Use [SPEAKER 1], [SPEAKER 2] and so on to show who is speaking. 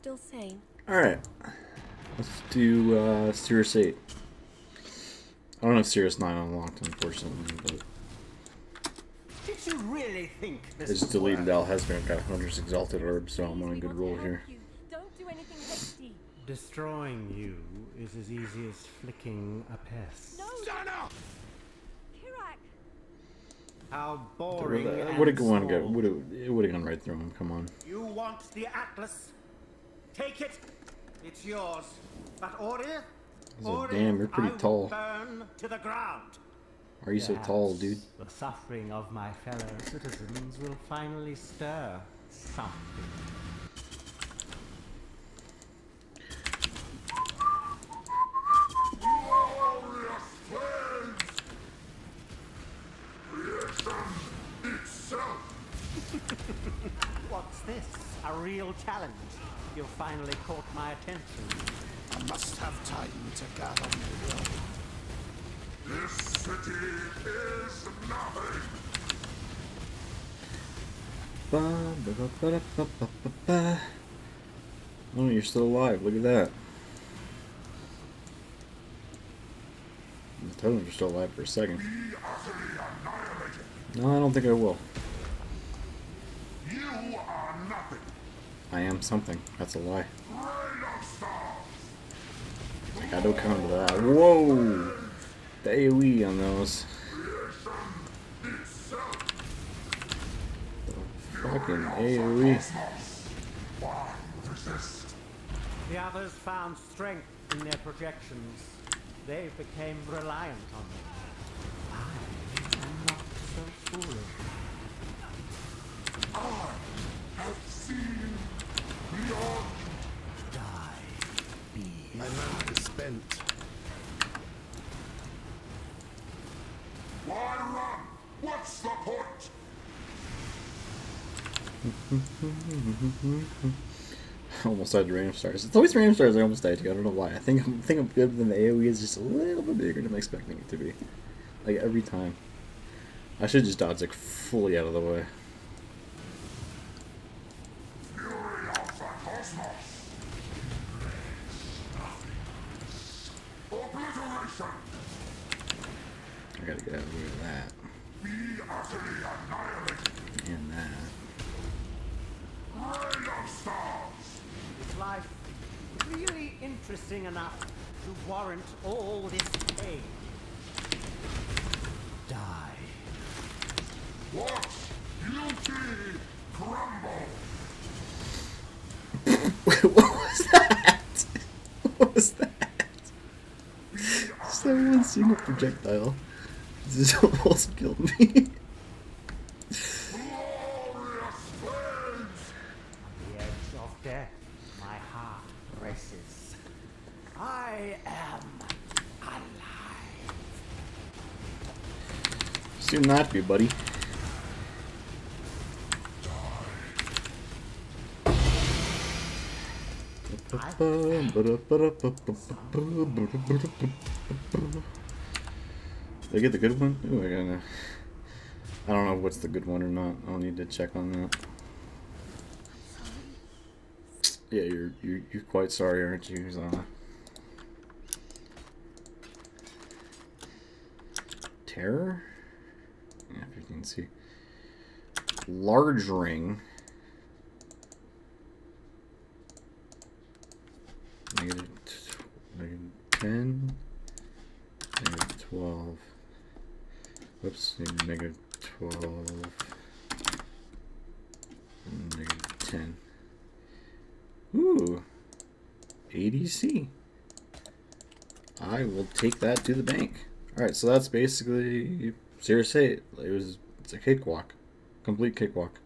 [SPEAKER 1] still sane.
[SPEAKER 2] Alright. Let's do uh, Sirus 8. I don't have Sirus 9 unlocked, unfortunately, but
[SPEAKER 3] Did you really think
[SPEAKER 2] I
[SPEAKER 3] this
[SPEAKER 2] just deleted
[SPEAKER 3] work?
[SPEAKER 2] Al-Hezmin and got Hunter's Exalted Orb, so I'm on a good roll here.
[SPEAKER 1] Don't do anything hasty.
[SPEAKER 4] Destroying you is as easy as flicking a pest.
[SPEAKER 1] No,
[SPEAKER 3] Shut
[SPEAKER 1] Kirak.
[SPEAKER 4] How boring
[SPEAKER 2] It
[SPEAKER 4] and
[SPEAKER 2] would have gone,
[SPEAKER 4] small.
[SPEAKER 2] would have, it would have gone right through him. Come on.
[SPEAKER 3] You want the Atlas? Take it. It's yours. But Ori,
[SPEAKER 2] He's
[SPEAKER 3] Ori,
[SPEAKER 2] "Damn, you're pretty
[SPEAKER 3] I will
[SPEAKER 2] tall."
[SPEAKER 3] burn to the ground.
[SPEAKER 2] Why are you so tall, dude?
[SPEAKER 4] The suffering of my fellow citizens will finally stir something. What's this? A real challenge? You've finally caught my attention.
[SPEAKER 5] I must have time to gather my will.
[SPEAKER 6] This city is nothing.
[SPEAKER 2] Ba, ba, ba, ba, ba, ba, ba, ba. Oh, you're still alive. Look at that. The totems are still alive for a second.
[SPEAKER 6] Be utterly annihilated.
[SPEAKER 2] No, I don't think I will. I am something. That's a lie. I gotta come to that. Whoa! The AoE on those.
[SPEAKER 6] Itself.
[SPEAKER 2] Fucking AoE.
[SPEAKER 4] The others found strength in their projections. They became reliant on them. I am not so foolish.
[SPEAKER 2] almost died to random stars. It's always random stars I almost died to. I don't know why. I think I'm, I think I'm good, then the AoE is just a little bit bigger than I'm expecting it to be. Like every time. I should just dodge like fully out of the way. I gotta get out of here that. And that.
[SPEAKER 6] Rain.
[SPEAKER 4] Is life really interesting enough to warrant all this pain? Die.
[SPEAKER 6] Watch beauty crumble.
[SPEAKER 2] what was that? What was that? Just that one single projectile. This almost killed me.
[SPEAKER 6] Glorious flames.
[SPEAKER 4] On the edge of death, my heart races. I am alive.
[SPEAKER 2] Soon not be, buddy. Did I get the good one? Ooh, I gotta. I don't know what's the good one or not. I'll need to check on that. Yeah, you're you're you're quite sorry, aren't you, Zana? Terror? If you can see. Large ring. Negative, negative 10. Negative 12. Whoops, negative 12. and Negative 10. Ooh. ADC. I will take that to the bank. Alright, so that's basically Sirus 8. It was it's a cakewalk. Complete cakewalk.